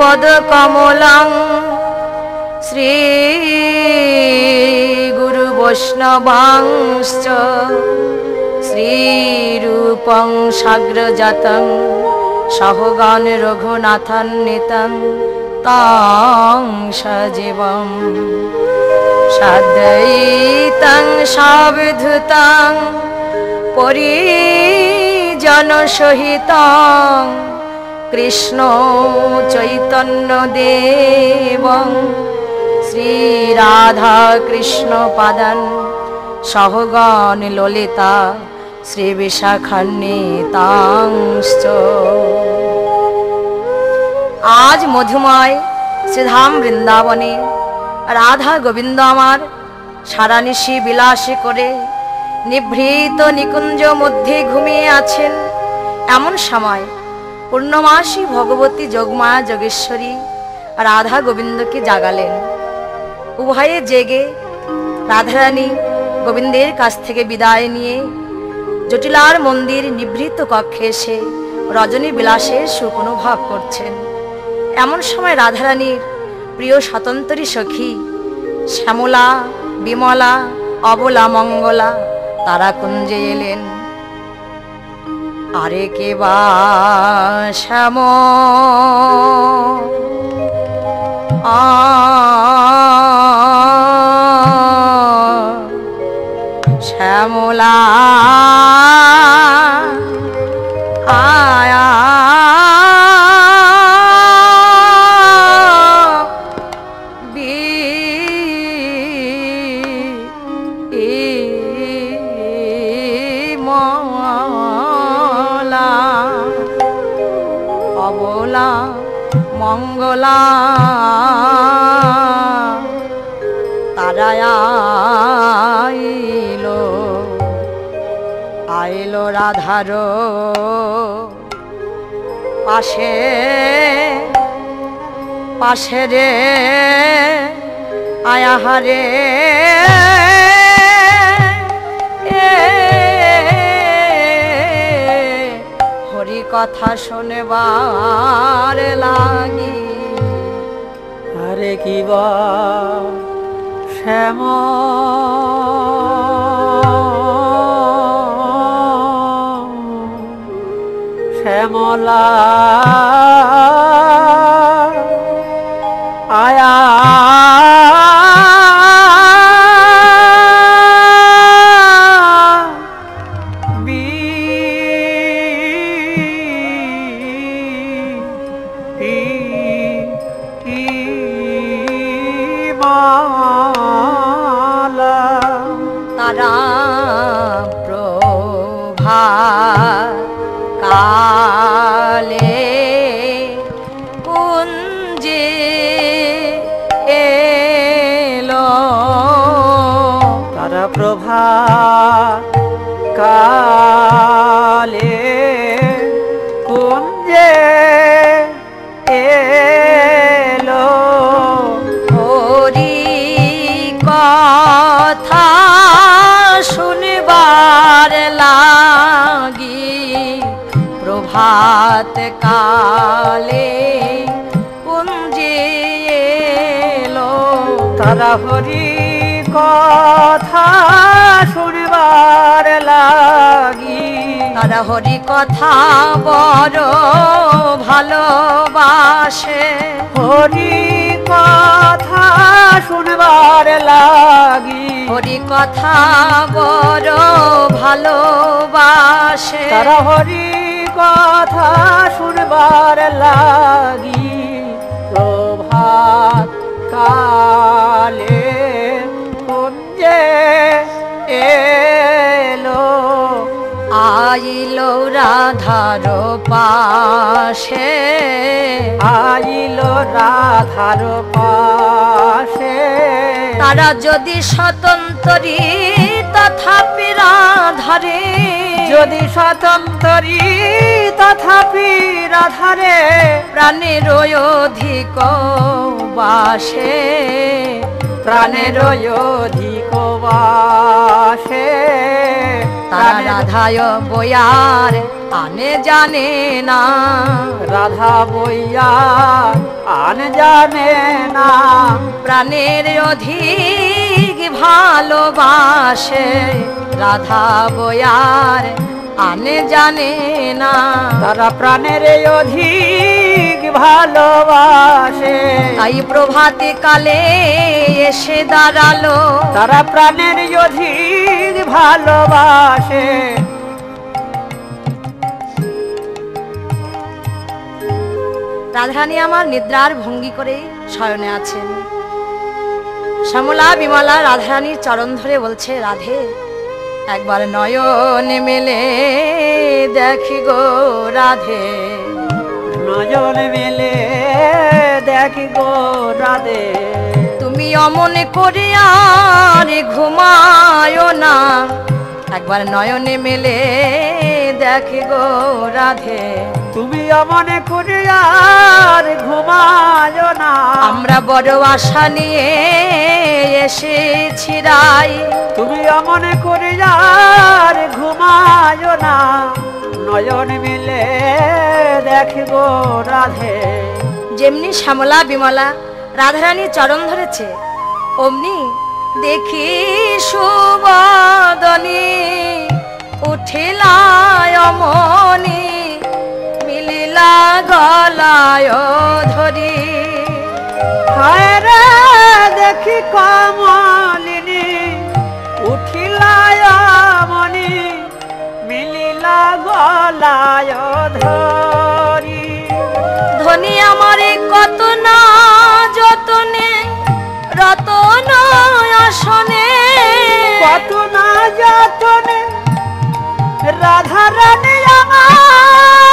পদ কমলং শ্রী গুরু বৈষ্ণবাংশ্চ শ্রীরূপং সাগ্রজাতং সহগণ রঘুনাথান্বিতং তাং সজীবম সাদয়িতং সাবধুতং পরিজনসহিতং কৃষ্ণ চৈতন্য দেবং। শ্রীরাধা কৃষ্ণ পাদন। সহগণ ললিতা, শ্রী বিশাখান্বিতাংশ্চ আজ মধুময় শ্রীধাম বৃন্দাবনে রাধা গোবিন্দ আমার সারানিশি বিলাসী করে নিভৃত নিকুঞ্জ মধ্যে ঘুমিয়ে আছেন। এমন সময় পূর্ণমাসী ভগবতী যোগমায়া যোগেশ্বরী রাধা গোবিন্দকে জাগালেন। উভয়ে জেগে রাধারানী গোবিন্দের কাছ থেকে বিদায় নিয়ে জটিলার মন্দির নিভৃত কক্ষে এসে রজনী বিলাসের সুখ অনুভব করছেন। এমন সময় রাধারানীর প্রিয় স্বতন্ত্রী সখী শ্যামলা, বিমলা, অবলা, মঙ্গলা তারা কুঞ্জে এলেন। আরে কে বা শ্যাম শ্যামলা আয়া আইলো রাধার পাশে পাশে রে আয়াহারে হরি কথা শোনেবার লাগি। আরে কি বা শ্যাম। শ্যামলা। আয়া কুঞ্জে এলো। তারা প্রভা কালে কুঞ্জে এলো। হরি কথা শুনবার লাগি প্রভাত কালে তারা হরি কথা শুনবার লাগি। তারা হরি কথা বড় ভালোবাসে। হরি কথা শুনবার লাগি। হরি কথা বড় ভালোবাসে। তারা হরি কথা শুনবার লাগি। প্রভাত কালে কুঞ্জে এলো আইল রাধার পাশে। আইল রাধার পাশে। তারা যদি স্বতন্ত্রী তথাপি রাধারে। যদি স্বতন্ত্রী তথাপি রাধারে প্রাণের অধিক বাসে, প্রাণের অধিক বাস। রাধায় বয়ার আনে জানে না, রাধা বইয়া আন জানে না। প্রাণের অধিক ভালোবাসে, রাধা বয়ার আনে জানে না। তারা প্রাণের অধিক ভালোবাসে। তাই প্রভাতে কালে এসে দাঁড়াল। তারা প্রাণের অধিক ভালোবাসে। রাধারানী আমার নিদ্রার ভঙ্গি করে শয়নে আছেন। শ্যামলা বিমলা রাধারানীর চরণ ধরে বলছে রাধে। একবার নয়ন মেলে দেখি গো রাধে। নয়ন মেলে দেখি গো রাধে। তুমি অমন করে আর ঘুমায় না। একবার নয়নে মেলে দেখি গো রাধে। তুমি মনে করে আর ঘুমায় না। আমরা বড় আশা নিয়ে এসেছি রাই তুমি মনে করে আর ঘুমায় না। নয়ন মিলে দেখব রাধে। যেমনি শ্যামলা বিমলা রাধারানী চরণ ধরেছে অমনি দেখি সুবদনী উঠিলায় অমনি। মিলিলা গলায় ধরি। হায় রে দেখি কমলিনী, উঠিলায় মনি মিলিলা গলায় ধরি। ধনী আমারে কত না যতনে, রতন আসনে। কত না যতনে রাধা রানী আমার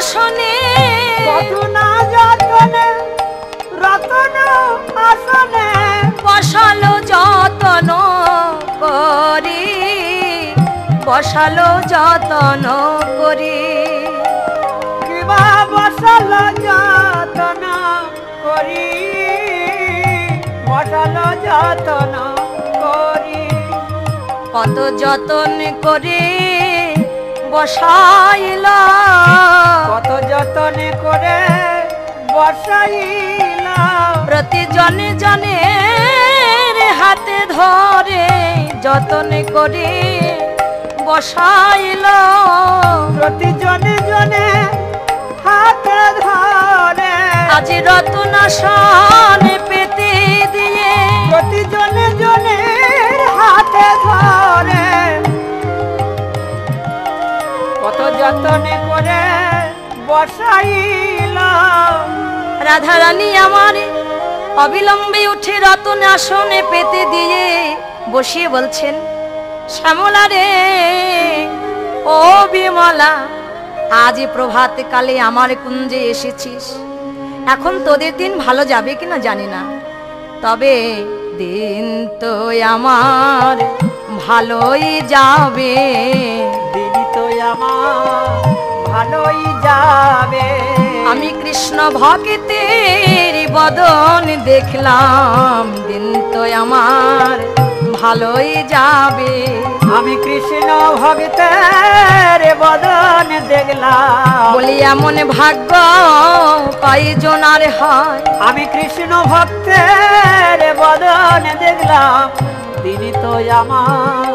আসনে। কত না যতনে রতন আসনে। বসালো যতন করি বসালো যতন করি। কিবা বসল যতন করি বসল যতন করি। কত যতন করে বসাইল। কত যতন করে বসাইল। প্রতি জনে জনের হাতে ধরে যতন করে বসাইল। প্রতি জনে জনে হাতে ধরে। আজি রতনাসন পেতে দিয়ে প্রতি জনে জনে হাতে ধরে। যতনে করে বসাইল রাধারানী আমার অবিলম্বে উঠে রতন আসনে পেতে দিয়ে বসিয়ে বলছেন, শ্যামলা রে, ও বিমলা, আজ প্রভাত কালে আমার কুঞ্জে এসেছিস। এখন তোদের দিন ভালো যাবে কিনা জানি না। তবে দিন তো আমার ভালোই যাবে। আমার ভালোই যাবে। আমি কৃষ্ণ ভক্তের বদন দেখলাম দিন তো আমার ভালোই যাবে। আমি কৃষ্ণ ভক্তের বদন দেখলাম। বলি এমন ভাগ্য কয়জনার হয়। আমি কৃষ্ণ ভক্তের বদন দেখলাম তিনি তো আমার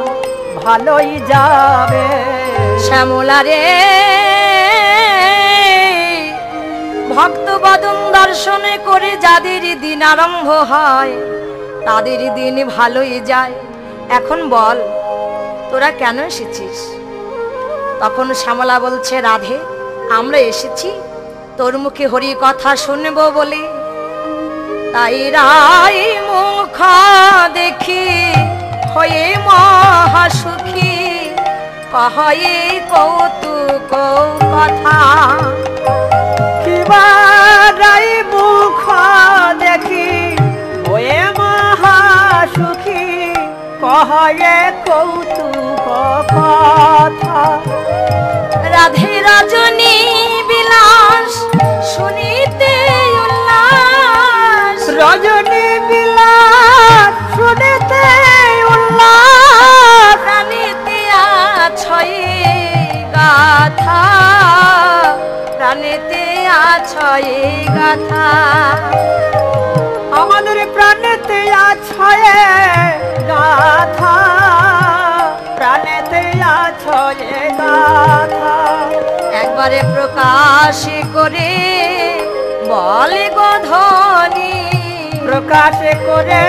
ভালোই যাবে। শ্যামলা রে। ভক্ত বদন দর্শনে করে যাদের দিন আরম্ভ হয়, তাদের দিন ভালোই যায়। এখন বল, তোরা কেন এসেছিস? তখন শ্যামলা বলছে, রাধে, আমরা এসেছি। তোর মুখে হরি কথা শুনব বলে। তাই রাই মুখ দেখি, হয়ে মহাসুখী কহয়ে কৌতুক কথা। কিবা রাই মুখ দেখি ওয়ে মহা কহয়ে কৌতুক কথা। রাধে রজনী বিলাস, শুনিতে উল্লাস। রজনী বিলাস শুনিতে গাথা, প্রাণীতে আছয়ে গাথা। আমাদের প্রাণেতে আছয়ে গাথা, প্রাণেতে আছয়ে গাথা। একবারে প্রকাশ করে বলে গধনী প্রকাশ করে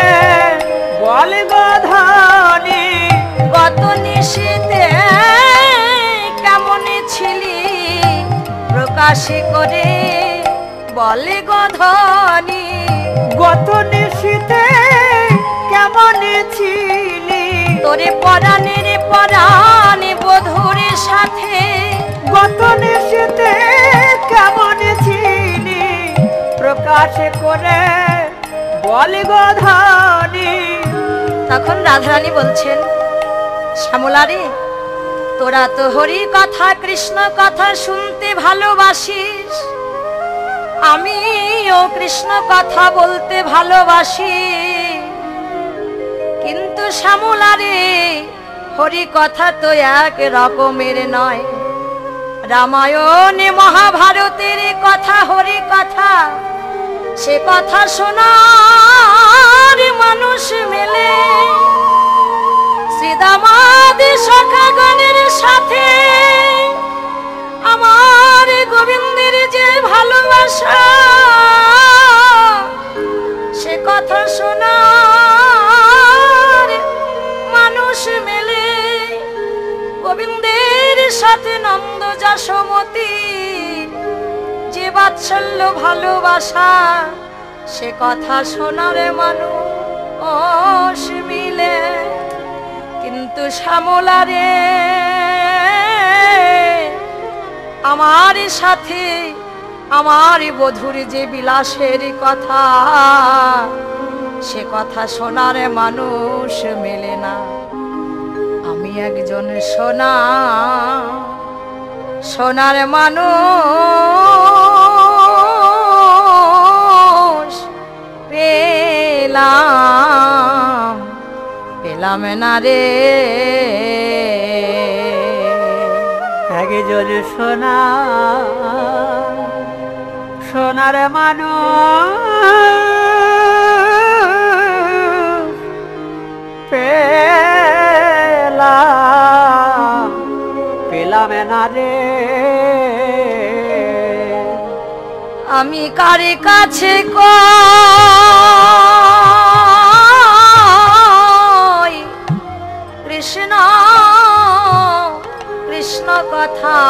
বল গধনি গত নিশীতে কেমন ছিলি প্রকাশ করে বলে গধনী গত নিশীতে কেমন ছিলি? তোরে পরাণের পরাণ বধুর সাথে গত নিশীতে কেমন ছিলি? প্রকাশ করে বল গধনি তখন রাধারানী বলছেন শ্যামলারে তোরা তো হরি কথা, কৃষ্ণ কথা শুনতে ভালোবাসিস। আমিও কৃষ্ণ কথা বলতে ভালোবাসি। কিন্তু শ্যামলারে হরি কথা তো এক রকমের নয়। রামায়ণে মহাভারতের কথা, হরি কথা, সে কথা শোনার মানুষ মেলে। শ্রীদামাদি সখাগণের সাথে। আমার গোবিন্দের যে ভালোবাসা, সে কথা শোনার মানুষ মেলে। গোবিন্দের সাথে নন্দ যশোমতী, যে বাৎসল্য ভালোবাসা, সে কথা শোনার মানুষ মিলে। কিন্তু শ্যামলা রে, আমার সাথে আমার বধুর যে বিলাসের কথা, সে কথা শোনার মানুষ মেলে না। আমি একজন সোনা, সোনার মানুষ পেলাম। পেলাম না রে। একজন সোনা সোনার মানুষ পেলাম পেলাম না রে। আমি কারে কাছে কই কথা।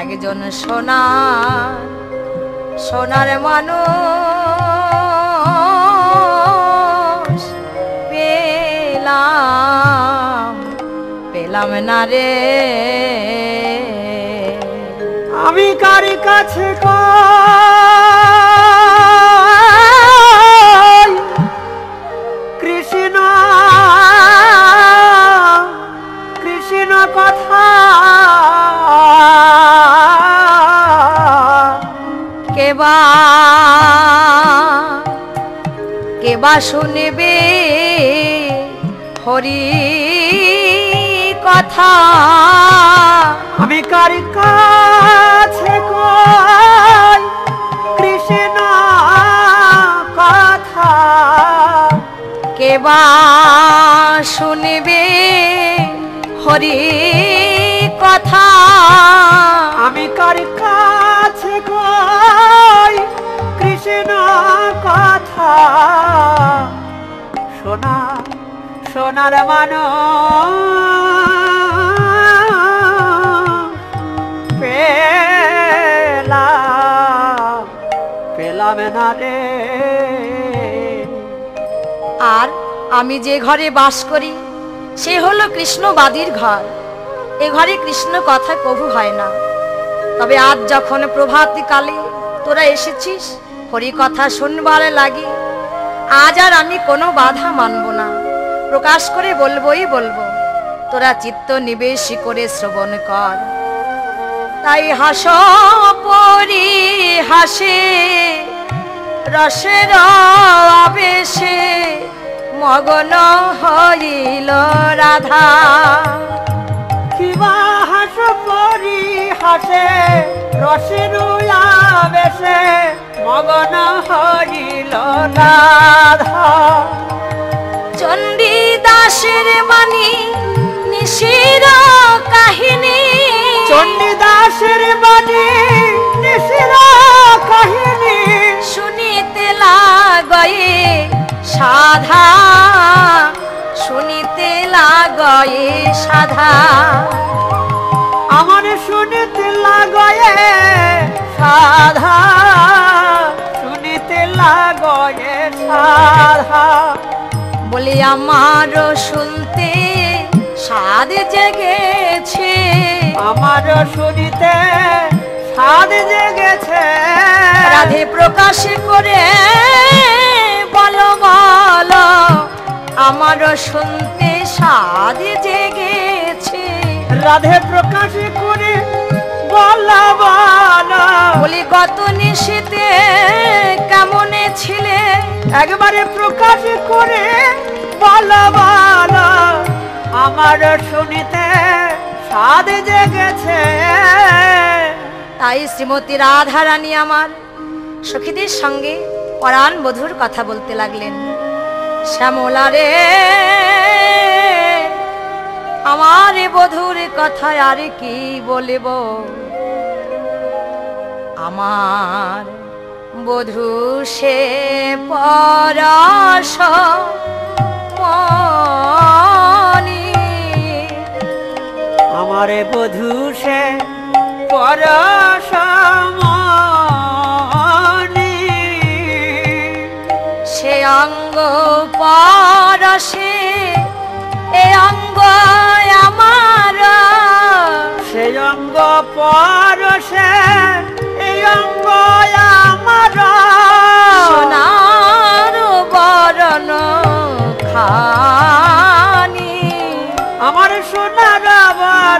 একজন সোনা সোনার মানুষ পেলাম পেলাম না রে। আমি কার কাছে কই কেবা শুনবে হরি কথা? আমি কার কাছে কৃষ্ণ কথা? কেবা শুনবে হরি কথা? আমি কার কাছে সোনার মানো রে। আর আমি যে ঘরে বাস করি, সে হলো কৃষ্ণবাদীর ঘর। এ ঘরে কৃষ্ণ কথা কভু হয় না। তবে আজ যখন প্রভাতী কালে তোরা এসেছিস, হরি কথা শুনবার লাগি। আজ আর আমি কোনো বাধা মানব না। প্রকাশ করে বলবোই বলব, তোরা চিত্ত নিবেশ করে শ্রবণ কর। তাই হাস পরি হাসে, রসের আবেশে মগন হইল রাধা। কিবা হাস পরি হাসে, রসের আবেশে মগন হইল রাধা। চণ্ডী দাসের বাণী নিশির কাহিনী। চণ্ডীদাসের বাণী নিশির কাহিনী। শুনিতে লাগয়ে সাধা শুনিতে লাগয়ে সাধা। আমার শুনিতে লাগয়ে সাধা শুনিতে লাগয়ে সাধা। বলি আমারও শুনতে স্বাদ জেগেছে। আমার শুনিতে সাদ জেগেছে। রাধে প্রকাশ করে বলো বলো। আমারও শুনতে স্বাদ জেগেছে। রাধে প্রকাশ করে বলি গত নিশীতে কেমনে ছিলে? একবারে প্রকাশ করে বলা বলা আমার শুনিতে সাদ জেগেছে। তাই শ্রীমতী রাধারানী আমার সখীদের সঙ্গে পরাণ বধুর কথা বলতে লাগলেন। শ্যামলা রে আমার এ বধুর কথা আর কি বলিব? আমার বধূ সে পরশ আমারে বধূ সে পরশমণি সে অঙ্গ পরশে এ অঙ্গ আমার। সে অঙ্গ পরশে এই অঙ্গ আমার। সোনার বরণ খানি। আমার সোনার বরণ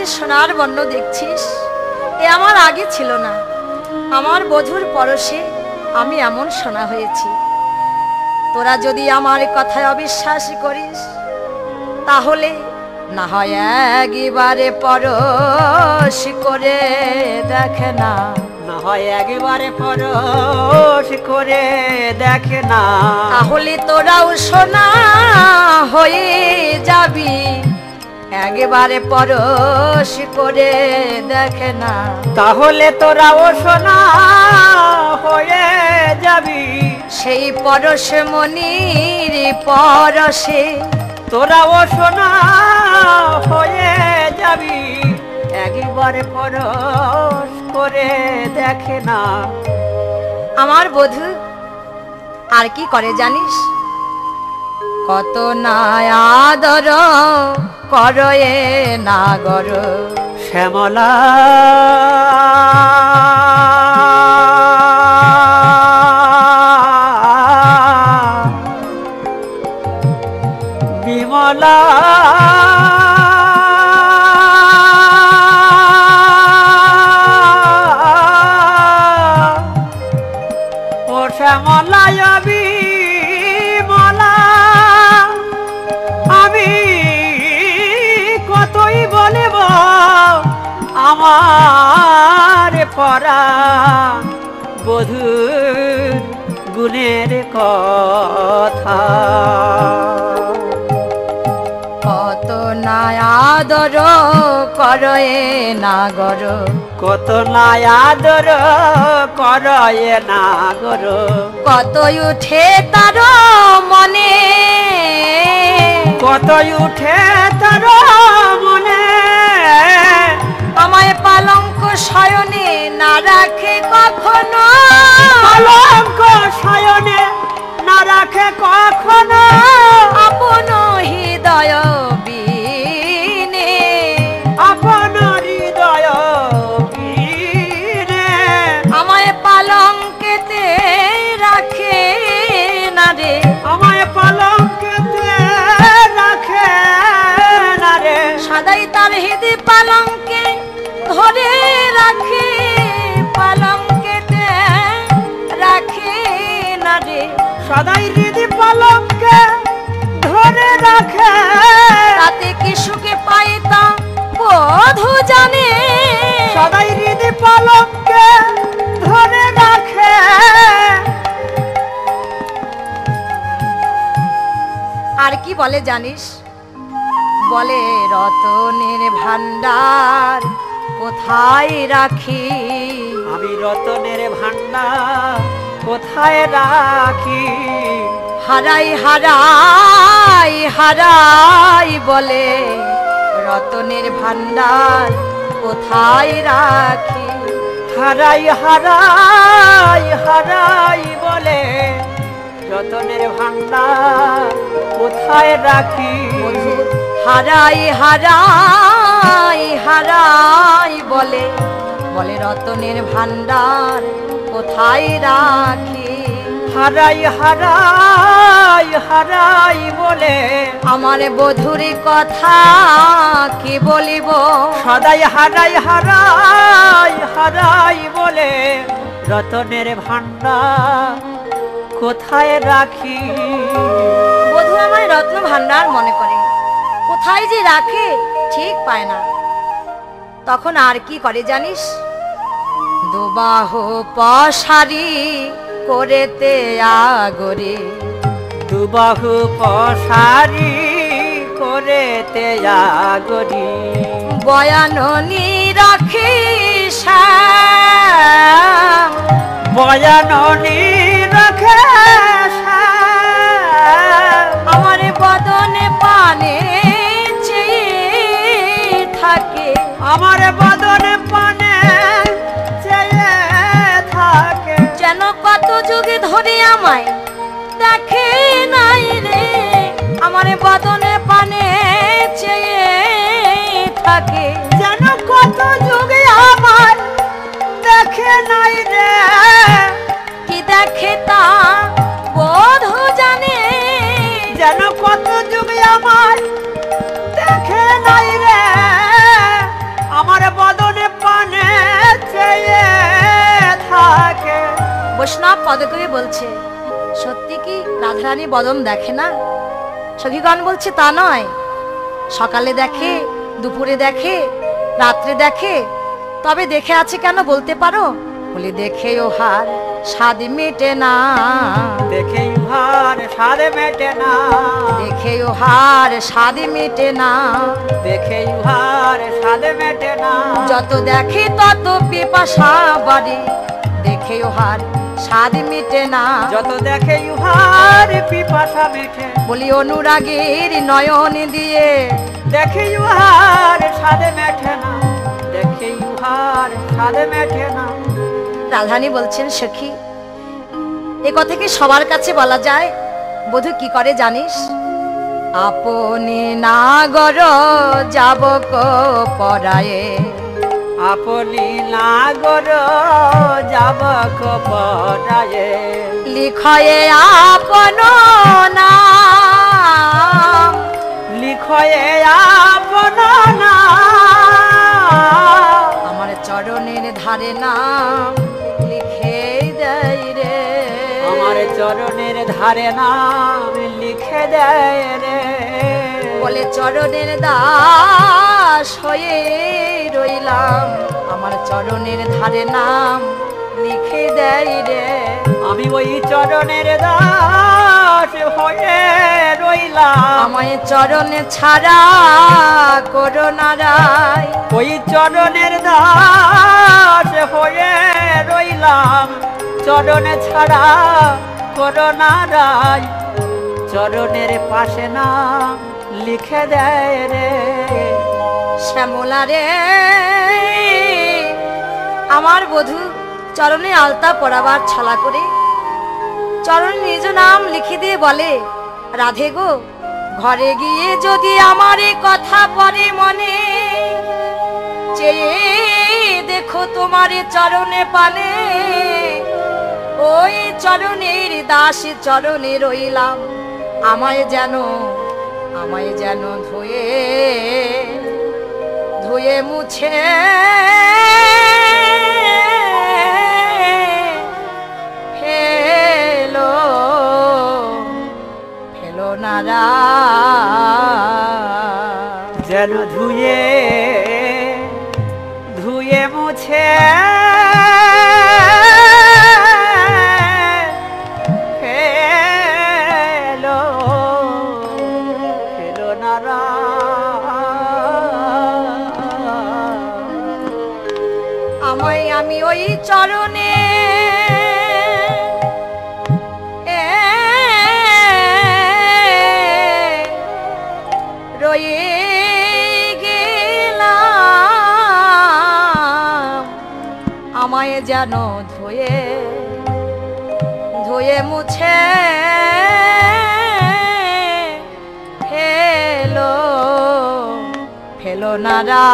যে সোনার বর্ণ দেখছিস এ আমার আগে ছিল না। আমার বধুর পরশে আমি এমন সোনা হয়েছি। তোরা যদি আমার কথায় অবিশ্বাস করিস তাহলে না হয় একবারে পরশ করে দেখে না। না হয় একবারে পরশ করে দেখে না। তাহলে তোরাও সোনা হয়ে যাবি। একবারে পরশ করে দেখে না। তাহলে তোরা ও সোনা হয়ে যাবি। সেই পরশ মনির পরশে। তোরা ও সোনা হয়ে যাবি। একবারে পরশ করে দেখে না। আমার বধূ আর কি করে জানিস? কত নায়াদর করয়ে নাগর। শ্যামলা। বিমলা। পরা বধুর গুণের কথা। কত না আদর করয়ে নাগর। কত নাই আদর করয়ে না গর কত উঠে তার মনে। কত উঠে তার মনে। আমায় পালঙ্ক শয়নে না রাখে কখনো। কলঙ্ক শয়নে না রাখে কখনো। বলে জানিস? বলে রতনের ভান্ডার কোথায় রাখি আমি রতনের ভান্ডার কোথায় রাখি হারাই হারাই হারাই বলে রতনের ভান্ডার কোথায় রাখি হারাই হারাই হারাই বলে রতনের ভান্ডার কোথায় রাখি? হারাই হারাই হারাই বলে। বলে রতনের ভান্ডার কোথায় রাখি? হারাই হারাই হারাই বলে। আমার বধুর কথা কি বলিব? সদাই হারাই হারাই হারাই বলে। রতনের ভান্ডার কোথায় রাখি? আমায় রত্ন ভান্ডার মনে করে। কোথায় যে রাখে ঠিক পায় না। তখন আর কি করে জানিস? দুবাহ পশারি করেতে আগরে। দুবাহু পশারি করেতে তেয়াগরি বয়াননি রাখি। বয়াননি রাখে বদনে পানে চেয়ে থাকে। আমার বদনে পানে চেয়ে থাকে। যেন কত যুগে ধরে আমায় দেখে নাই রে। আমার বদনে পানে চেয়ে থাকে। যেন কত যুগে আমার দেখে নাই রে। কি দেখে তা বোধ জানে? যেন কত যুগে আমার দেখে নাই রে। আমার বদনে পানে চেয়ে থাকে। বৈষ্ণব পদকবি বলছে, সত্যি কি রাধারানী বদন দেখে না? সখীগণ বলছে, তা নয়। সকালে দেখে, দুপুরে দেখে, রাত্রে দেখে, তবে দেখে আছে কেন বলতে পারো? বলি, দেখে ও হার। স্বাদ মেটে না। দেখে ইহার সারে মেটে না। দেখে ও হার স্বাদ মেটে না। দেখে ইহার সারে মেটে না। যত দেখে তত পিপাসা বাড়ে। দেখে হার স্বাদ মেটে না। যত দেখে ইহার পিপাসা মেটে। বলি অনুরাগের নয়ন দিয়ে। দেখে ইহার সারে মেটে না। দেখে ইহার সারে মেটে না। রাধানী বলছেন সখী এ কথা কি সবার কাছে বলা যায়? বধু কি করে জানিস? আপনি নাগর যাবক পরায়ে। আপনি নাগর যাবক পরায়ে। লিখয়ে আপন না লিখয়ে আপন না আমার চরণের ধারে নাম। চরণের ধারে নাম লিখে দেয় রে। বলে চরণের দাস হয়ে রইলাম। আমার চরণের ধারে নাম লিখে দেয় রে। আমি ওই চরণের দাস হয়ে রইলাম। আমায় চরণে ছাড়া করোনা রায়। ওই চরণের দাস হয়ে রইলাম। চরণে ছাড়া করোনা রায় চরণের পাশে না লিখে দেয় রে। শ্যামলা রে, আমার বধূ, চরণে আলতা পরাবার ছালা করে। চরণ নিজ নাম লিখে দিয়ে বলে, রাধে গো, ঘরে গিয়ে যদি আমার কথা পরে মনে, চেয়ে দেখো তোমার চরণে পানে। ওই চরণের দাস চরণে রইলাম। আমায় যেন আমায় যেন ধুয়ে ধুয়ে মুছে। ফেলো ফেলো নারা। যেন যেন ধুয়ে ধুয়ে মুছে ফেলো ফেলো নারা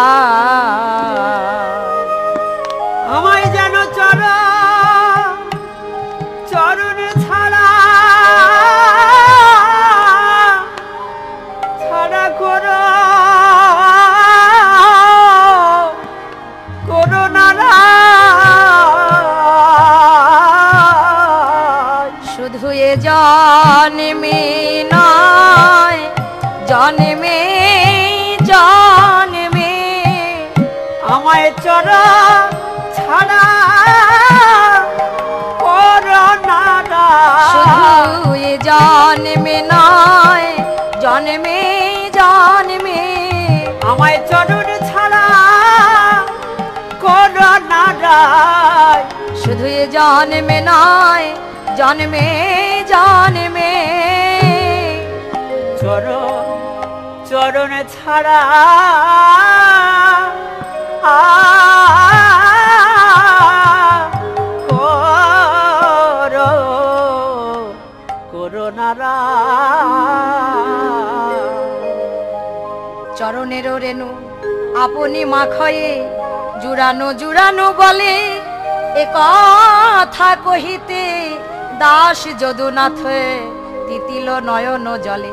জন্মে নয় জন্মে জন্মে। আমায় চর ছাড়া জন্মে নয় জন্মে জন্মে। আমায় চরণ ছাড়া করো না রায় শুধু জন্মে নয় জন্মে জন্মে। চরণ চরণ ছাড়া আ করো করোনা চরণের রেণু আপনি মাখয়ে, জুড়ানো জুড়ানো বলে এ কথা কহিতে দাস যদুনাথ তিতিল নয়ন জলে।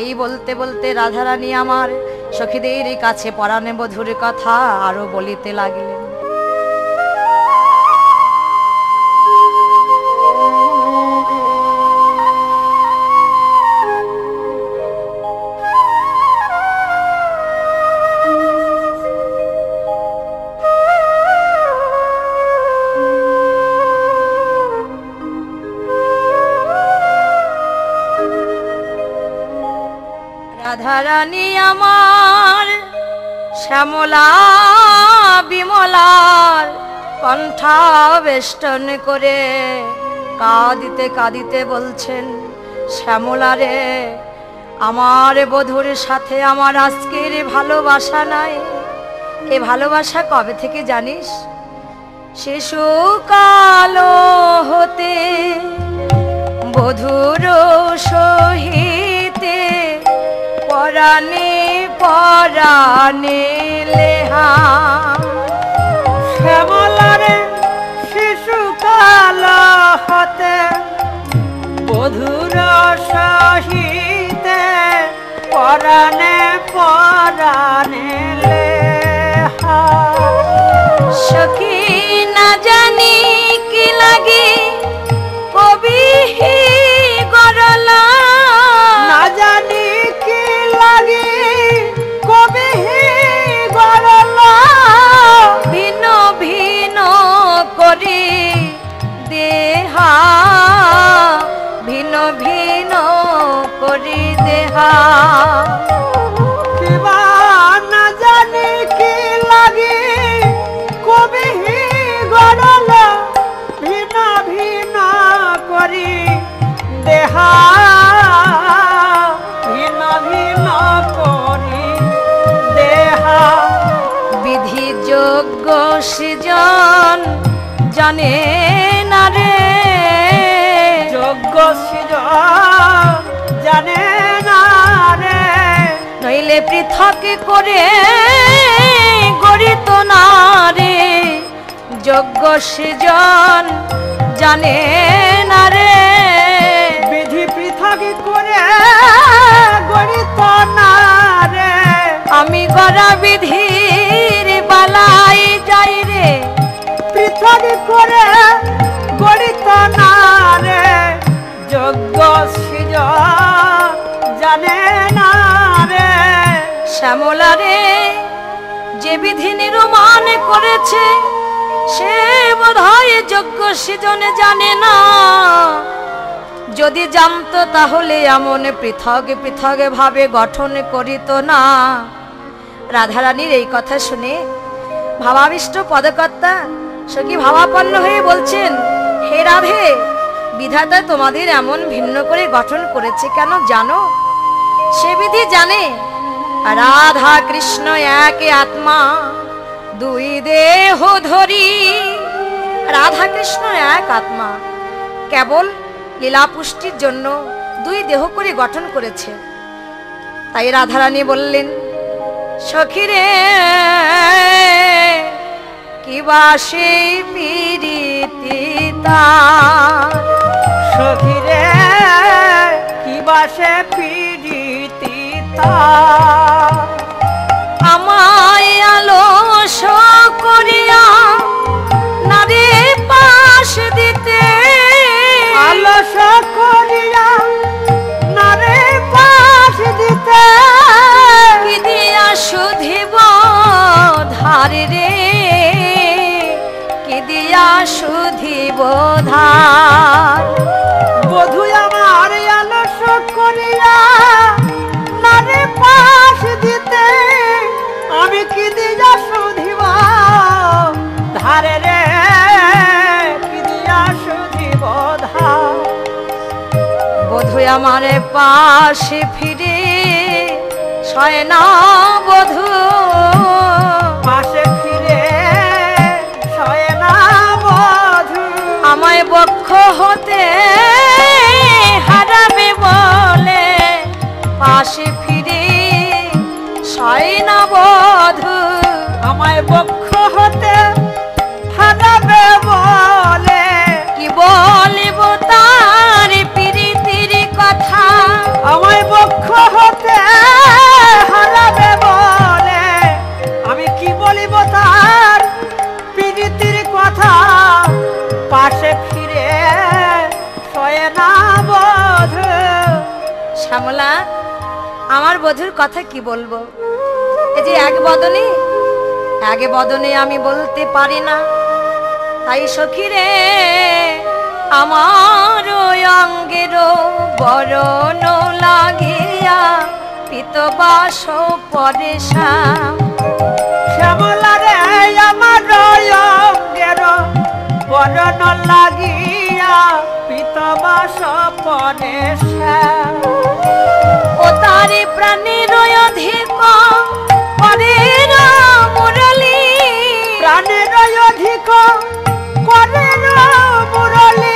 এই বলতে বলতে রাধারানী আমার সখীদের কাছে পরাণে বধুর কথা আরও বলিতে লাগিলেন। রাধারানী আমার শ্যামলা, বিমলার কণ্ঠাবেষ্টন করে কাঁদিতে কাঁদিতে বলছেন, শ্যামলা রে, আমার বধুর সাথে আমার আজকের ভালোবাসা নাই। এ ভালোবাসা কবে থেকে জানিস? শিশুকাল হতে বধুর সহিতে পরাণে পরাণে লেহা। শ্যামলারে শিশুকাল হতে বধুর সহিতে পরাণে পরানেলে সখী না জানি কি লাগে কবি ভিন্ন করি দেহা পৃথক করে গড়িত না রে। যোগ্য সৃজন জানে না রে। বিধি পৃথক করে গণিত না রে। আমি গড়া বিধির বালাই যাই রে। পৃথক করে গণিত না রে। যোগ্য সৃজ জানে শ্যামলা রে, যে বিধি নির্মাণ করেছে, সে বোধহয় যোগ্য সৃজনে জানে না। যদি জানত তাহলে এমন পৃথক পৃথক ভাবে গঠন করিত না। রাধারানীর এই কথা শুনে ভাবাবিষ্ট পদকর্তা সখী ভাবাপন্ন হয়ে বলছেন, হে রাধে, বিধাতা তোমাদের এমন ভিন্ন করে গঠন করেছে কেন জানো? সে বিধি জানে রাধা কৃষ্ণ এক আত্মা, দুই দেহ ধরি। রাধা কৃষ্ণ এক আত্মা, কেবল লীলা পুষ্টির জন্য দুই দেহ করে গঠন করেছে। তাই রাধারানী বললেন, সখিরে কিবা সেই পিরিতি সখিরে, কি বাসে পিড়িতি তা আমায় আলস করিয়া নারে পাশ দিতে। আলস করিয়া নারে পাশ দিতে। কি দিয়া সুধিব ধার রে? কি দিয়া সুধিব ধার? বধু আমার আলস করিয়া দিতে, আমি কি শুধিব? ধারে রে, কি দিয়া আমার পাশে ফিরে শয়না বধূ। পাশে ফিরে শয়ে না বধু। আমায় বক্ষ হতে হারাবে বলে, পাশে ফিরে শয়না বধূ আমায় বক্ষ হতে হারাবে বলে। কি বলিব তার প্রীতির কথা? আমায় বক্ষ হতে হারাবে বলে। আমি কি বলিব তার প্রীতির কথা? পাশে ফিরে শয়ে না বধু। শ্যামলা আমার বধুর কথা কি বলব? এই যে এক বদনে এক বদনে আমি বলতে পারি না। তাই সখী রে আমার অঙ্গের বরণ লাগিয়া পিতবাস পরে শ্যাম শ্যামলা রে আমার অঙ্গের বরণ লাগিয়া পিতবাস পরে তারি প্রাণের অধিক। করে মুরলি। প্রাণের অধিক। করের মুরলী।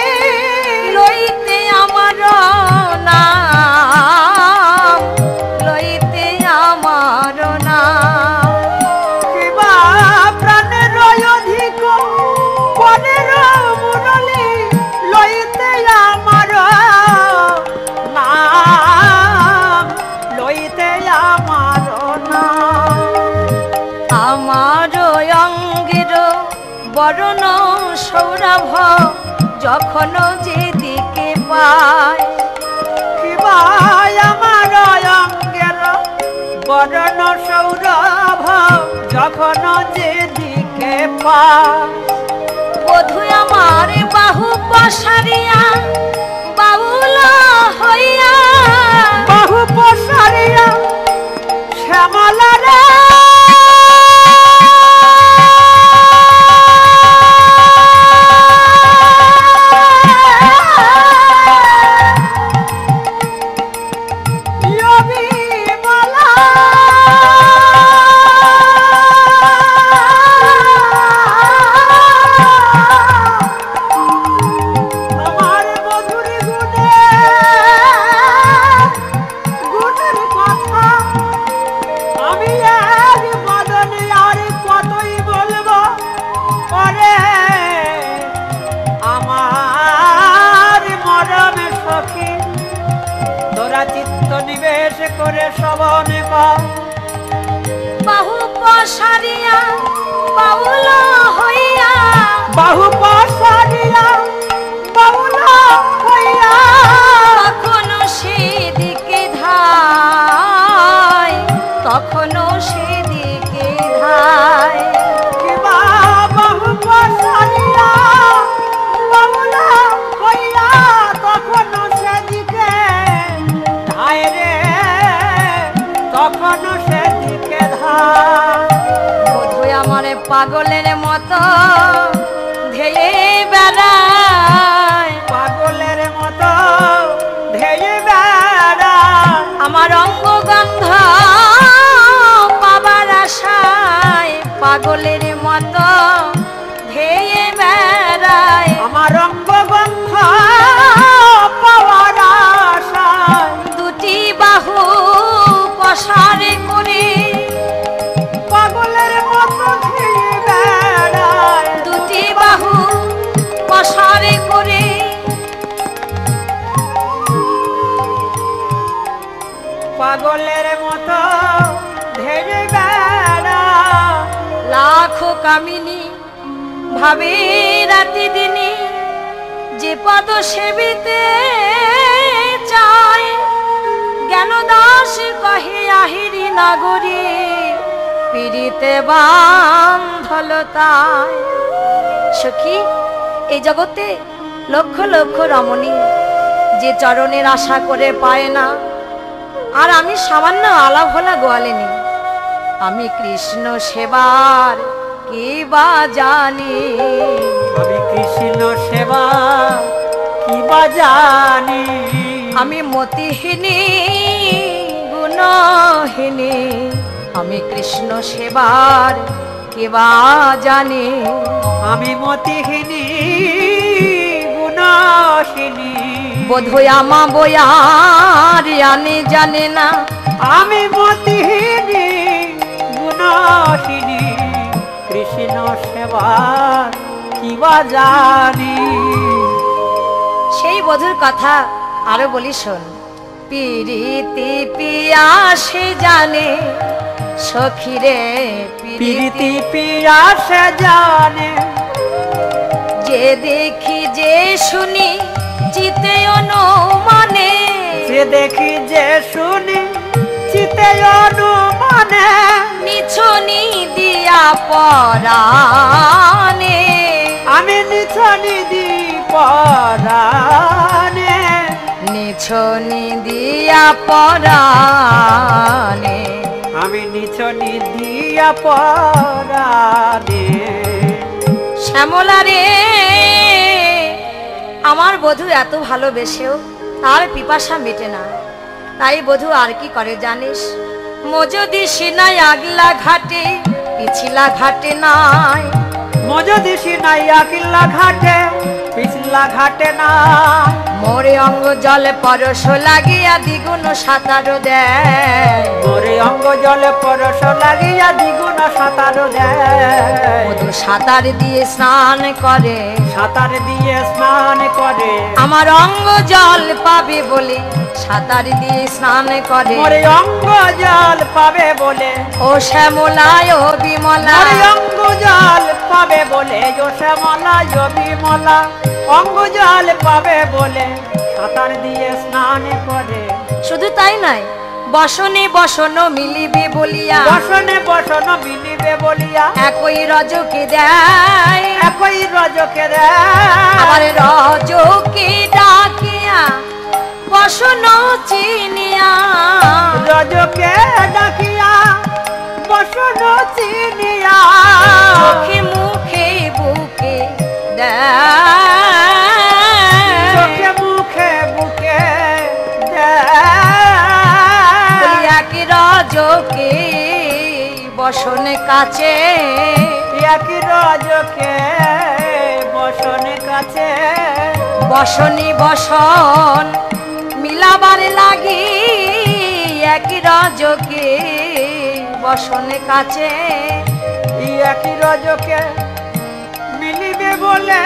যখন যেদিকে পায়। কিবা আমার অঙ্গের বরণ সৌরভ যখন যেদিকে পায়। বধু আমার বাহু পশারিয়া বাউল হইয়া। বাহু প্রসারিয়া শ্যামলা চিত্ত নিবেশ করে পা বাহু পশারিয়া বাউল হইয়া। বাহু পাশারিয়া বাউল হইয়া। তখনও সেদিকে ধায় বধু আমার পাগলের মতো ধেয়ে বেড়ায়। পাগলের মতো ধেয়ে বেড়া আমার অঙ্গ গন্ধ পাবার আশায় পাগলের পাগলের মতো ধেয়ে বেড়া। লাখো কামিনী ভাবে রাতি দিনে যে পদ সেবিতে চায়। জ্ঞান দাস কহে, আহিরি নাগরী, পীড়িতে বান্ধল তাই। সখী, এই জগতে লক্ষ লক্ষ রমণী যে চরণের আশা করে পায় না আর আমি সামান্য আলা ভোলা গোয়ালিনী। আমি কৃষ্ণ সেবার কি বা জানি? আমি কৃষ্ণ সেবা কি বা জানি? আমি মতিহীনী গুণহীনী। আমি কৃষ্ণ সেবার কি বা জানি? আমি মতিহীনী গুণহীনী। বোধই আমা বয়ার আনি জানে না। আমি মতিহীনী গুণহীনী কৃষ্ণ সেবা কি বা জানি। সেই বধুর কথা আরও বলি শোন। পিরিতি পিয়াসে জানে সখিরে পিরিতি প্রীতি পিয়াসে জানে। যে দেখি যে শুনি চিতে অনুমানে। যে দেখি যে শুনি চিতে অনুমানে। নিছনি দিয়া পরানে আমি নিছনি দি পরানে নিছনি দিয়া পরানে আমি নিছনি দিয়া পরানে শ্যামলা রে আমার বধূ এত ভালোবেসেও তার পিপাসা মেটে না। তাই বধূ আর কি করে জানিস? মজদি সিনাই আগলা ঘাটে, পিছিলা ঘাটে নাই। মজদি সিনাই আগলা ঘাটে, পিছলা ঘাটে না মোরে অঙ্গ জলে পরশ লাগিয়া দ্বিগুণ সাঁতার দেয়। মোরে অঙ্গ জলে পরশ লাগিয়া দ্বিগুণ সাঁতার দেয়। সাঁতার দিয়ে স্নান করে। সাঁতার দিয়ে স্নান করে। আমার অঙ্গ জল পাবে বলে সাঁতার দিয়ে স্নান করে। মোরে অঙ্গ জল পাবে বলে। ও শ্যামলায় ও বিমলা। অঙ্গ জল পাবে বলে। ও শ্যামলা বিমলা। অঙ্গুজল পাবে বলে সাঁতার দিয়ে স্নান করে। শুধু তাই নয় বসনে বসন মিলিবে বলিয়া। বসনে বসন মিলিবে বলিয়া। একই রজকে দেয়। একই রজকে আবার দেয় রজকে ডাকিয়া বসন চিনিয়া। রজকে ডাকিয়া বসন চিনিয়া। চোখে মুখে বুকে চোখে বসন কাছে। একই রজকে বসনে কাছে। বসনি বসন মিলাবার লাগি একই রজকে বসনে কাছে। একই রজকে মিলিবে বলে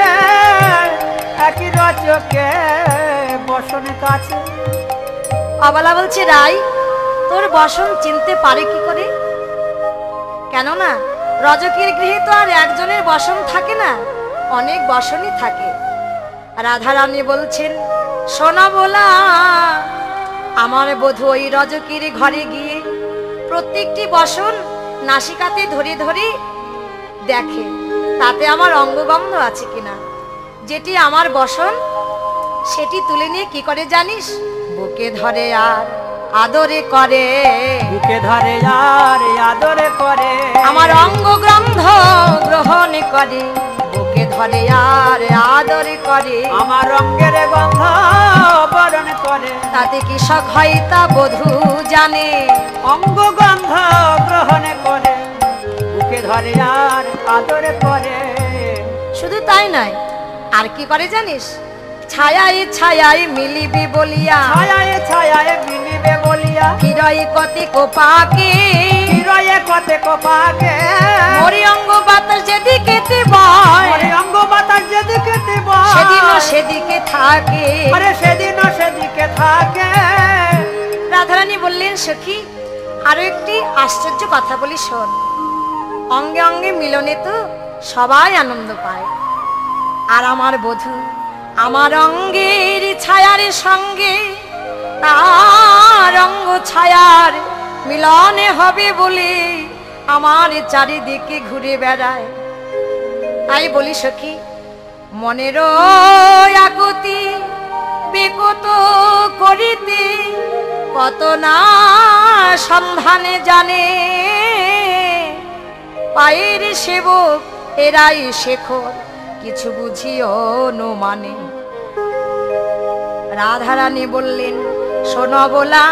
একই রজকে বসনে কাছে। অবলা বলছে রাই তোর বসন চিনতে পারে কি করে? কেননা রজকের গৃহে তো আর একজনের বসন থাকে না, অনেক বসনই থাকে। রাধারানী বলছেন সোনা বলা আমার বধূ ওই রজকের ঘরে গিয়ে প্রত্যেকটি বসন নাসিকাতে ধরে ধরে দেখে, তাতে আমার অঙ্গগন্ধ আছে কিনা। যেটি আমার বসন, সেটি তুলে নিয়ে কি করে জানিস? বুকে ধরে আর আদরে করে। বুকে ধরে আর আদরে করে। আমার অঙ্গ গ্রন্থ গ্রহণ করে। বুকে ধরে আর আদরে করে। আমার রঙের গন্ধ বরণ করে। তাতে কি শখ হয় তা বধূ জানে। অঙ্গ গন্ধ গ্রহণ করে। বুকে ধরে আর আদরে করে। শুধু তাই নয় আর কি করে জানিস? ছায়ায় ছায়াই মিলিবি বলিয়া। ছায়ায় ছায়ায় মিলিবে বলিয়া। হিরয় কতি কোপাকে। হিরয়ে কতে কোপাকে। মরি অঙ্গ বাতাস যেদিকে বয় আরে অঙ্গ বাতাস যেদিকে দিব সেদিনও সেদিকে থাকে। আরে সেদিনও সেদিকে থাকে। রাধারানী বললেন সখী আরও একটি আশ্চর্য কথা বলি শোন। অঙ্গে অঙ্গে মিলনে তো সবাই আনন্দ পায়। আর আমার বধূ আমার অঙ্গের ছায়ার সঙ্গে, তার অঙ্গ ছায়ার মিলনে হবে বলে আমার চারিদিকে ঘুরে বেড়ায়। তাই বলি সখী, মনের আকুতি বিকত করিতে কত না সন্ধানে জানে। পায়ের সেবক এরাই শেখর, কিছু বুঝিও নো মানে রাধারানী বললেন, শোন বলা,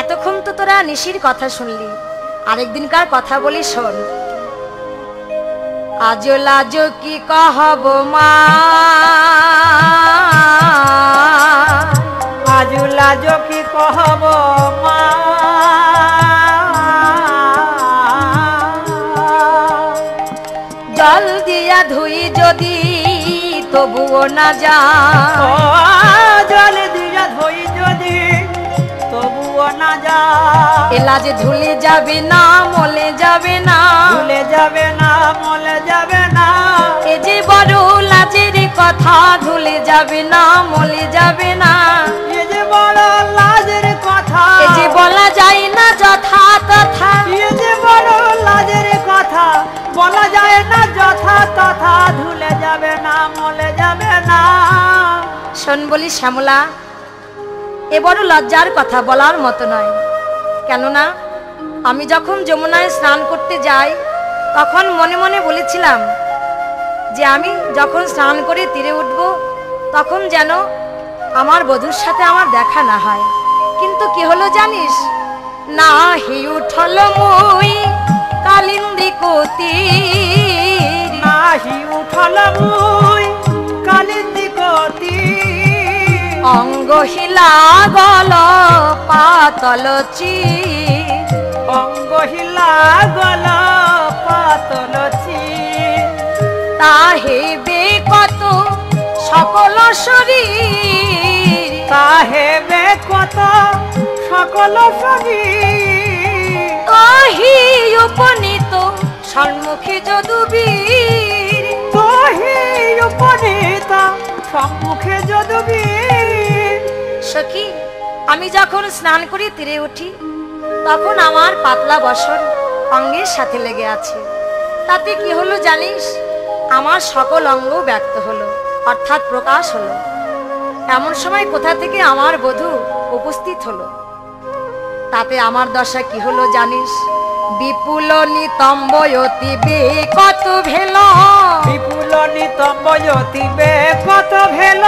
এতক্ষণ তো তোরা নিশির কথা শুনলি, আরেকদিনকার কথা বলি শোন। আজ লাজ কি কহব মা? আজ লাজ কি কহব মা? জল দিয়া ধুই যদি তবুও না যা ও জল দিয়া ধই যদি তবুও না যা এলাজ ধুলে যাবে না মলে যাবে না। ভুলে যাবে না মলে যাবে না। এ যে বড় লাজের কথা ধুলে যাবে না মলে যাবে না। এ যে বড় লাজের কথা। এ যে বলা যায় না যথা এ যে বড় লাজের কথা বলা যায় যথা তথা ধুলে যাবে না, মলে যাবে না। শোন বলি শ্যামলা, এ বড় লজ্জার কথা বলার মতো নয়। কেননা, আমি যখন যমুনায় স্নান করতে যাই, তখন মনে মনে বলেছিলাম যে আমি যখন স্নান করে তীরে উঠব, তখন যেন আমার বধূর সাথে আমার দেখা না হয়। কিন্তু কি হলো জানিস? না হি উঠল মই কালিন্দি কতি। নাহি উঠল মুই কালিন্দি কতি অঙ্গ হিলা গল পাতল চি অঙ্গ হিলা গল পাতলছি তাহেবে কত সকল শরীর। তাহেবে কত সকল শরীর। তাহি উপনীত সম্মুখে যদুবীর। আমি যখন স্নান করে তীরে উঠি, তখন আমার পাতলা বসন অঙ্গের সাথে লেগে আছে। তাতে কি হলো জানিস? আমার সকল অঙ্গ ব্যক্ত হলো, অর্থাৎ প্রকাশ হলো। এমন সময় কোথা থেকে আমার বধূ উপস্থিত হলো? তাতে আমার দশা কি হলো জানিস? বিপুল নিতম্বয়তি বে কত ভেল। বিপুল নিতম্ব জ্যোতিবে কত ভেল।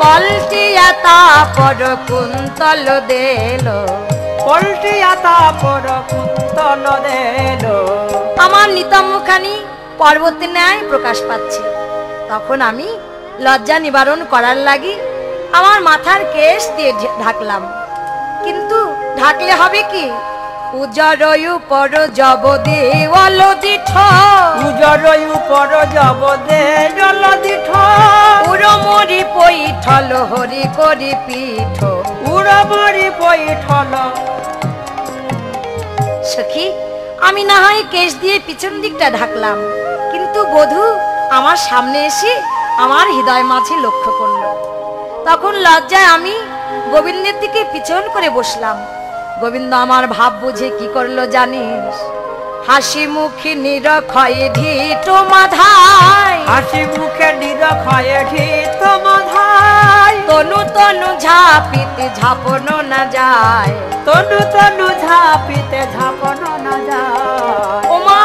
পল্টিয়া তাপর কুন্তল দেল। পল্টিয়া তাপর কুন্তল দেল। আমার নিতম্বখানি পর্বতে ন্যায় প্রকাশ পাচ্ছে। তখন আমি লজ্জা নিবারণ করার লাগি আমার মাথার কেশ দিয়ে ঢাকলাম। কিন্তু ঢাকলে হবে কি? উজরয়ু পর জব দেওয়াল দিঠ। উজর উপর জব দে জল দিঠ। উড়মরি পৈঠল হরি করি পিঠ। উড়মরি পৈঠল। সখী আমি না হয় কেশ দিয়ে পিছন দিকটা ঢাকলাম। কিন্তু বধূ আমার সামনে এসে আমার হৃদয় মাঝে লক্ষ্য করল। তখন লজ্জায় আমি গোবিন্দের দিকে পিছন করে বসলাম। গোবিন্দ আমার ভাব বুঝে কি করল জানিস? হাসি মুখী নিরক্ষয়ে ঢিট মাধায় হাসি মুখে নিরক্ষয়ে ঢিত মাধাই তনু তনু ঝাপিতে ঝাপনো না যায়। তনু তনু ঝাপিতে ঝাপনো না যায়। ও মা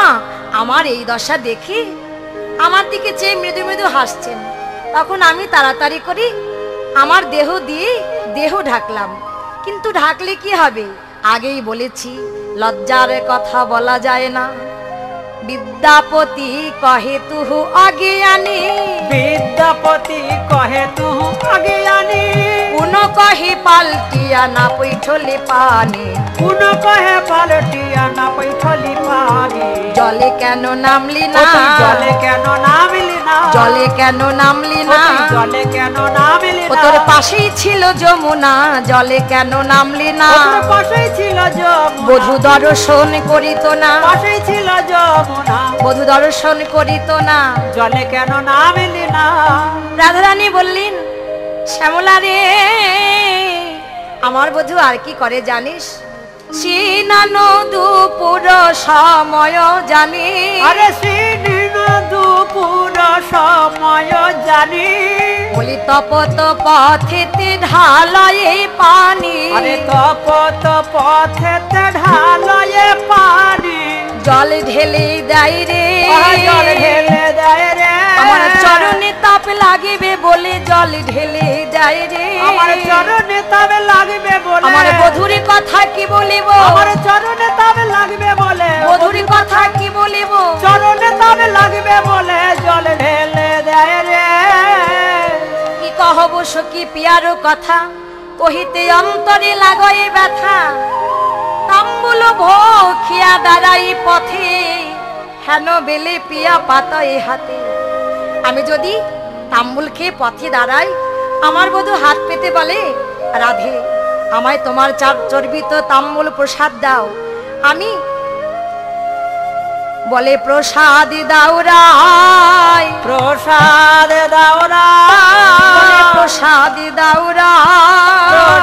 আমার এই দশা দেখি আমার দিকে চেয়ে মৃদু মৃদু হাসছেন। তখন আমি তাড়াতাড়ি করি আমার দেহ দিয়ে দেহ ঢাকলাম। কিন্তু ঢাকলে কি হবে? আগেই বলেছি লজ্জার কথা বলা যায় না। বিদ্যাপতি কহে তুহু আগে আনে। বিদ্যাপতি কহে তুহু আগে আনি। কোন কহে পাল্টিয়া না পৈঠলে পানি। কোন কহে পালটিয়া না পৈঠলি পানি? জলে কেন নামলি না? জলে কেন নামিলি না? জলে কেন নামলি না? জলে কেন নামিলি না? তোর পাশেই ছিল যমুনা জলে কেন নামলি না? তোর পাশেই ছিল যমুনা। বধু দর্শন করিত না? পাশেই ছিল যমুনা। বধু দর্শন করিত না? জলে কেন নামিলি না? রাধারানী বললেন শ্যামলা রে আমার বধু আর কি করে জানিস? সিনানো দুপুর সময় জানি। আরে সিনিন দুপুর সময় জানি। বলি তপত পথেতে ঢালয়ে পানি। আরে তপত পথেতে ঢালয়ে পানি। জল ঢেলে দেয় রে। জল ঢেলে দেয় রে। আমার চরণে তাপ লাগিবে বলে জল ঢেলে দেয় রে। আমার চরণে তবে লাগবে বলে। আমার বধুরি কথা কি বলিব? আমার চরণে তবে লাগবে বলে। বধুরি কথা কি বলিব? চরণে তবে লাগবে বলে জল ঢেলে দেয় রে। কি কহব সখী পিয়ারো কথা? কহিতে অন্তরে লাগয়ে ব্যথা। তাম্বুল ভোখিয়া দাঁড়াই পথে হেন বেলে পিয়া পাতায় হাতে। আমি যদি তাম্বুল খেয়ে পথে দাঁড়াই আমার বধূ হাত পেতে বলে রাধে আমায় তোমার চার চর্বিত তাম্বুল প্রসাদ দাও। আমি বলে প্রসাদ দাও রায়। প্রসাদ দাওরা বলে প্রসাদ দাও রায়।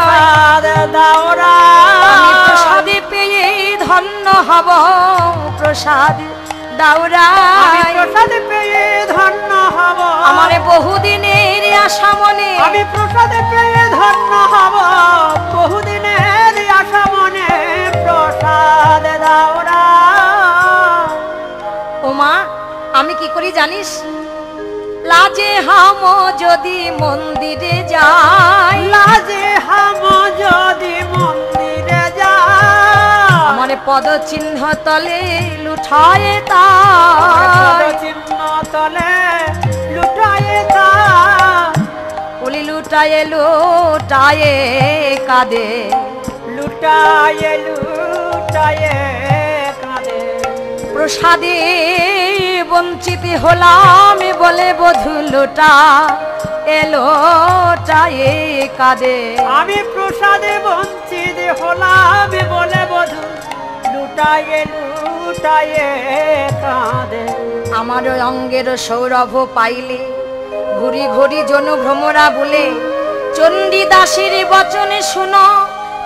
প্রসাদ পেয়ে ধন্য হব প্রসাদ রায় প্রসাদ পেয়ে ধন্য হব। আমার বহুদিনের আশা মনে। আমি প্রসাদ পেয়ে ধন্য হব। বহুদিনের আশা মনে। প্রসাদ দাওরা। ওমা আমি কি করি জানিস? লাজে হাম যদি মন্দিরে যাই। লাজে হাম যদি মন্দিরে আমার পদ চিহ্ন তলে লুঠায় তাই। চিহ্ন তলে লুটায়ে তা বলি লুটায় লুটায়ে কাঁদে। লুটায়ে লুটায়ে কাঁদে। প্রসাদে বঞ্চিত হলাম বলে বধু লোটা। এলো টায়ে কাঁদে। আমি প্রসাদে বঞ্চিত হলাম বলে বধু লুটায়ে লুটায়ে কাঁদে। আমার অঙ্গের সৌরভ পাইলে, ঘুরি ঘুরি জনু ভ্রমরা বলে চণ্ডী দাসের বচনে শুনো,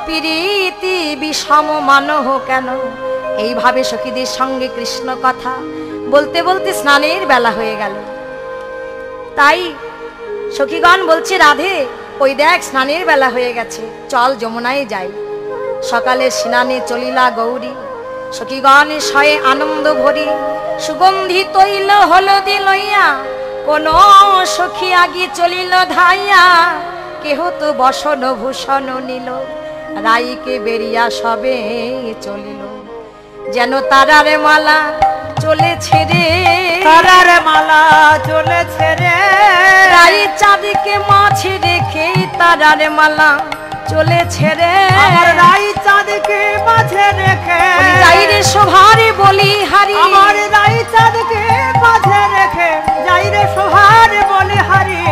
প্রীতি বিষম মানহ কেন? এইভাবে সখীদের সঙ্গে কৃষ্ণ কথা বলতে বলতে স্নানের বেলা হয়ে গেল। তাই সখীগণ বলছে, রাধে, ওই দেখ স্নানের বেলা হয়ে গেছে, চল যমুনায় যাই। সকালে স্নানে চলিলা গৌরী সখীগণ শয়ে আনন্দ ভরি। সুগন্ধি তৈল হলদি লইয়া কোন সখী আগি চলিল ধাইয়া। কেহ তো বসন ভূষণ নিল রাইকে বেরিয়া সবে চলিল। যেন তারার মালা চলেছে রে। তারার মালা চলেছে রে। রাই চাঁদিকে মাছে রেখে তারার মালা চলেছে রে। আমার রাই চাঁদকে মাঝে রেখে। ওই যাই রে শোভারে বলি হারি। আমার রাই চাঁদকে মাঝে রেখে। যাই রে সোহার বলে হারি।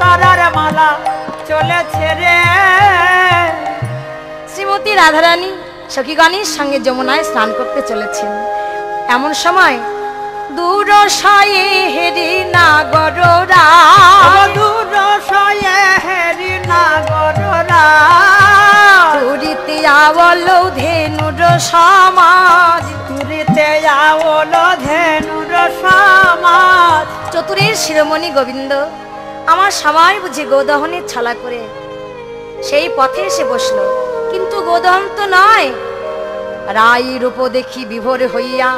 তারার মালা চলেছে রে। শ্রীমতী রাধারানী সখীগণের সঙ্গে যমুনায় স্নান করতে চলেছেন। এমন সময় দূর সায়ে হেরি নাগররা। মধুর সয়ে হেরি নাগররা। পুরীতে আবল ধেনুর সমাজ। তুরিতে আওল ধেনুর সমাজ। চতুরের শিরোমণি গোবিন্দ আমার সবাই বুঝি গোদহনের ছালা করে। সেই পথে এসে বসল কিন্তু গোদহন তো নয় রাই রূপ দেখি বিভোর হইয়া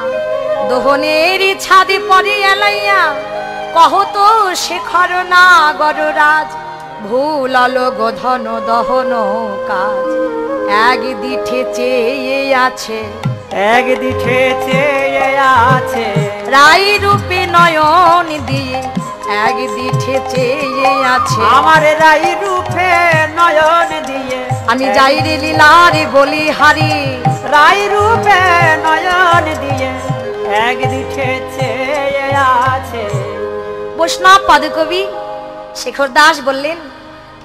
দোহনের ছাদে পরে এলাইয়া কহত শেখর না গররাজ ভুল আলো গোধন দহন কাজ। এক দিঠে চেয়ে আছে। এক দিঠে চেয়ে আছে। রাই রূপে নয়ন দিয়ে এক দিঠে চেয়ে আছে। আমার রাই রূপে নয়ন দিয়ে আমি যাই রে লীলারে বলি হারি। রাই রূপে নয়ন দিয়ে এক দিঠে চেয়ে আছে। বৈষ্ণব পদকবি শেখর দাস বললেন,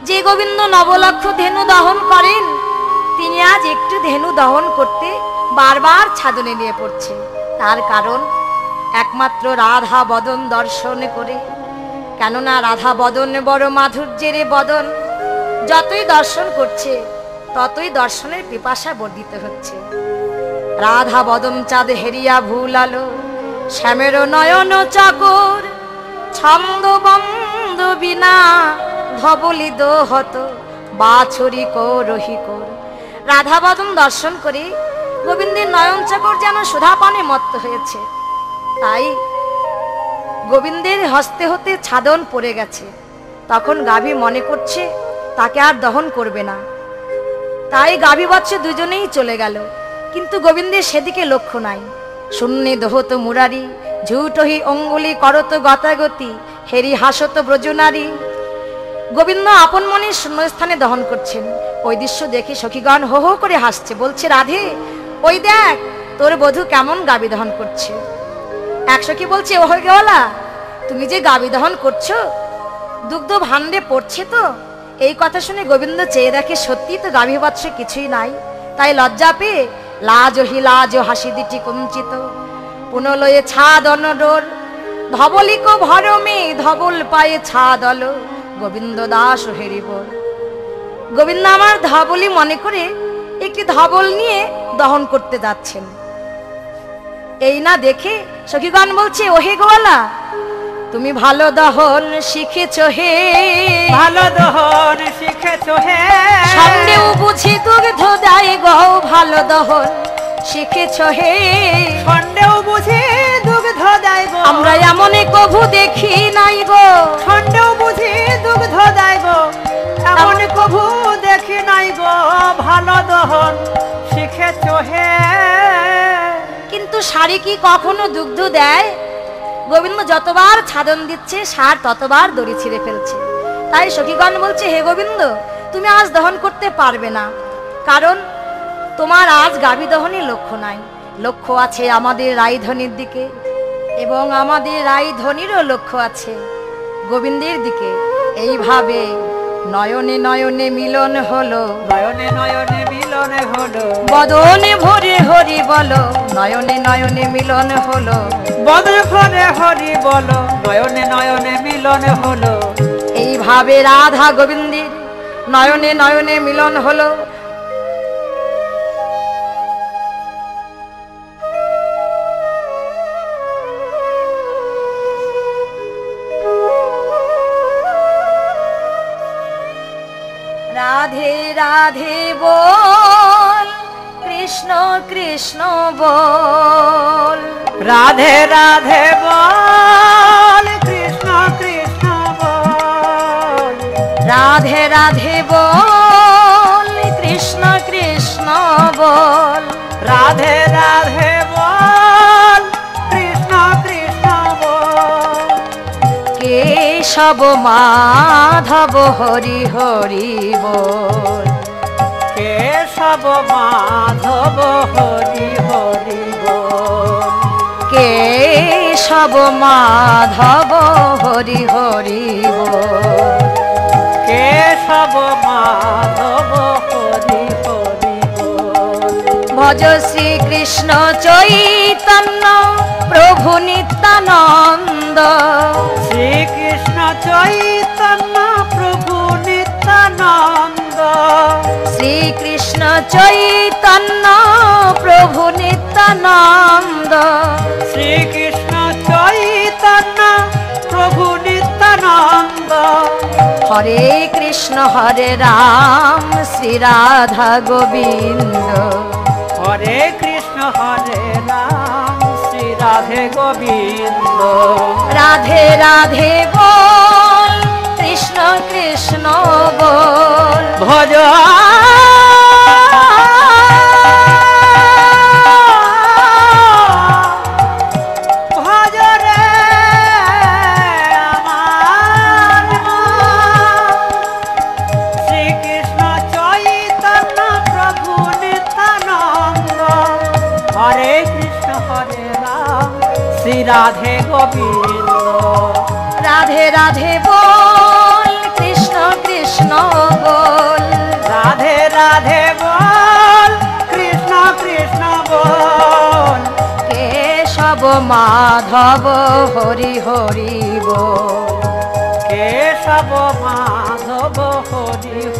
যে গোবিন্দ নবলক্ষ ধেনু দহন করেন, তিনি আজ একটু ধেনু দহন করতে বারবার ছাদনে নিয়ে পড়ছে তার কারণ একমাত্র রাধা বদন দর্শন করে। কেননা রাধা বদন বড় মাধুর্যের বদন, যতই দর্শন করছে ততই দর্শনের পিপাসা বর্ধিত হচ্ছে। রাধা বদন চাঁদ হেরিয়া ভুল আলো শ্যামের নয়ন চাকর, ছন্দ বন্ধ বিনা ধবলি দোহত বাছরি করহি কর। রাধা বদন দর্শন করে গোবিন্দের নয়ন চাকর যেন সুধাপানে মত্ত হয়েছে। তাই গোবিন্দের হস্তে হতে ছাদন পড়ে গেছে। তখন গাভী মনে করছে, তাকে আর দহন করবে না। তাই গাভী বাচ্চা দুজনেই চলে গেল। কিন্তু গোবিন্দের সেদিকে লক্ষ্য নাই। শূন্যে দহত মুরারি, ঝুটহি অঙ্গুলি করত গতাগতি, হেরি হাসত ব্রজনারী। গোবিন্দ আপন মনে শূন্যস্থানে দহন করছেন। ওই দৃশ্য দেখে সখীগণ হো হো করে হাসছে, বলছে, রাধে, ওই দেখ, তোর বধূ কেমন গাবি দহন করছে? এক সখী বলছে ও হয়ে গেওয়ালা তুমি যে গাবি দহন করছ, দুগ্ধ ভান্ডে পড়ছে তো? এই কথা শুনে গোবিন্দ চেয়ে দেখে, সত্যি তো গাভী বৎসে কিছুই নাই। তাই লজ্জা পেয়ে লাজ হি লাজ হাসি দিটি কুঞ্চিত। পুনলয়ে ছাদ অনডোর ধবলিক ভরমে ধবল পায়ে ছাদ অল গোবিন্দ দাস হেরিবর গোবিন্দ আমার ধবলি মনে করে একটি ধবল নিয়ে দহন করতে যাচ্ছেন। এই না দেখে সখীগণ বলছে, ওহে গোয়ালা, তুমি ভালো দহন শিখেছ হে। ভালো দহন শিখেছ হে। সন্দেহ বুঝি দুগ্ধ দেয় গো ভালো দহন শিখেছ হে। সন্দেহ বুঝি দুগ্ধ গো আমরা এমন কভু দেখি নাই গো। সন্দেহ বুঝি দুগ্ধ গো এমন কভু দেখি নাই গো ভালো দহন শিখেছ হে। কিন্তু শাড়ি কি কখনো দুগ্ধ দেয়? গোবিন্দ যতবার ছাদন দিচ্ছে সার ততবার দড়ি ছিঁড়ে ফেলছে। তাই সখীগণ বলছে হে গোবিন্দ তুমি আজ দহন করতে পারবে না। কারণ তোমার আজ গাভী দহনের লক্ষ্য নাই। লক্ষ্য আছে আমাদের রাইধনির দিকে এবং আমাদের রাইধনিরও লক্ষ্য আছে গোবিন্দের দিকে। এইভাবে নয়নে নয়নে মিলন হলো। নয়নে নয়নে মিলন হলো। বদনে ভরে হরি বলো। নয়নে নয়নে মিলন হলো। বদন ফলে হরি বলো। নয়নে নয়নে মিলন হলো। এইভাবে রাধা গোবিন্দের নয়নে নয়নে মিলন হলো। রাধে রাধে বল, কৃষ্ণ কৃষ্ণ বল। রাধে রাধে বল। রাধে রাধে বল কৃষ্ণ কৃষ্ণ বল। রাধে রাধে বল কৃষ্ণ কৃষ্ণ বল। কেশব মাধব হরি হরি বল। কেশব মাধব হরি হরি বল। কেশব মাধব হরি হরি বল। কেশব মাধব হরি হরি ভজ শ্রী কৃষ্ণ চৈতন্য প্রভু নিত্যানন্দ। শ্রীকৃষ্ণ চৈতন্য প্রভু নিত্যানন্দ। শ্রীকৃষ্ণ চৈতন্য প্রভু নিত্যানন্দ। শ্রীকৃষ্ণ চৈতন্য প্রভু নিত্যানন্দ হরে কৃষ্ণ, হরে রাম, শ্রী রাধা গোবিন্দ। হরে কৃষ্ণ, হরে রাম, শ্রী রাধে গোবিন্দ। রাধে রাধে বল, কৃষ্ণ কৃষ্ণ বল। ভজ রাধে গোবিন্দ রাধে রাধে বল কৃষ্ণ কৃষ্ণ বল। রাধে রাধে বল কৃষ্ণ কৃষ্ণ বল। কেশব মাধব হরি হরি বল। কেশব মাধব হরি হরি